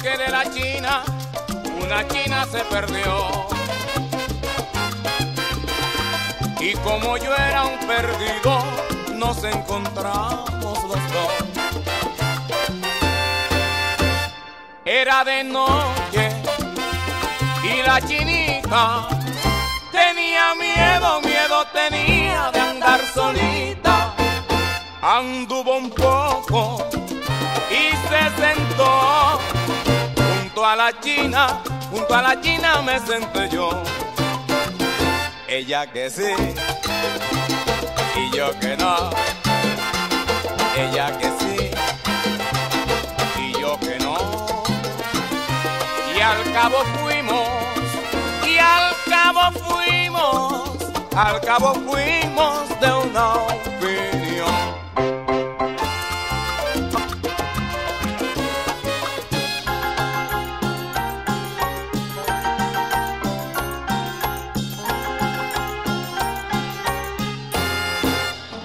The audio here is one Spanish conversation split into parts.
que de la China una china se perdió. Y como yo era un perdido, nos encontramos los dos. Era de noche y la chinita tenía miedo, miedo a la china, junto a la china me senté yo. Ella que sí y yo que no. Ella que sí y yo que no. Y al cabo fuimos, y al cabo fuimos, al cabo fuimos de una opinión.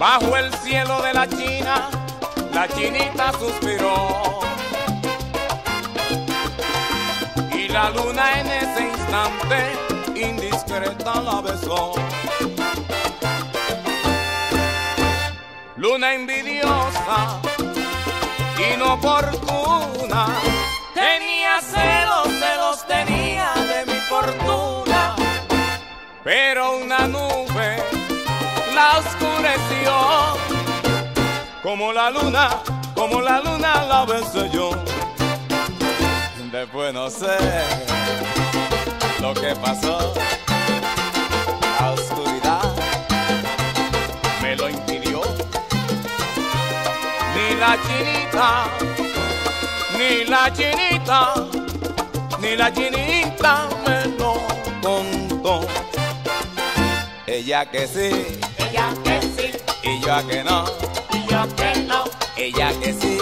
Bajo el cielo de la China, la chinita suspiró. Y la luna en ese instante indiscreta la besó. Luna envidiosa, inoportuna, tenía celos, celos tenía de mi fortuna. Pero una oscureció. Como la luna, como la luna la besé yo. Después no sé lo que pasó. La oscuridad me lo impidió. Ni la chinita, ni la chinita, ni la chinita me lo contó. Ella que sí ella que sí, y yo que no, y yo que no, ella que sí.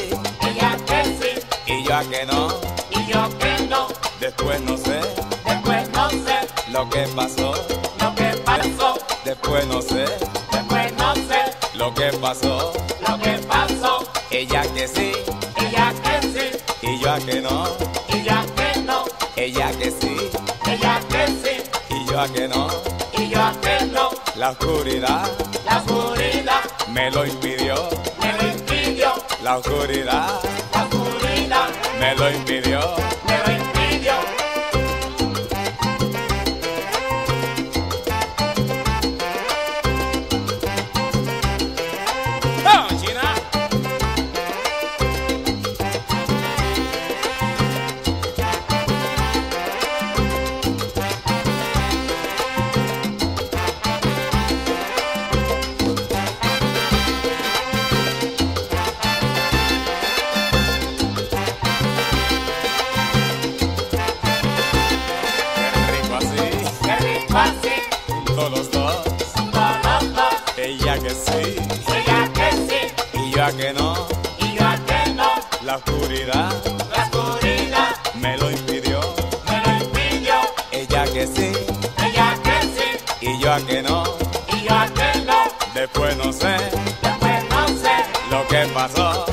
Ella que sí, y yo que no, y yo que no, después no sé. Después no sé. Lo que pasó, lo que pasó, después no sé. Después no sé. Lo que pasó, lo que pasó, ella que sí. Ella que sí, y yo que no, y yo que no, ella que sí. Ella que sí, y yo que no, la oscuridad la oscuridad me lo impidió, me lo impidió, la oscuridad la oscuridad me lo impidió. me lo impidió. ¡Ah! La oscuridad, la oscuridad. Me lo impidió, me lo impidió. Ella que sí, ella que sí, y yo a que no, y yo a que no. Después no sé, después no sé. Lo que pasó.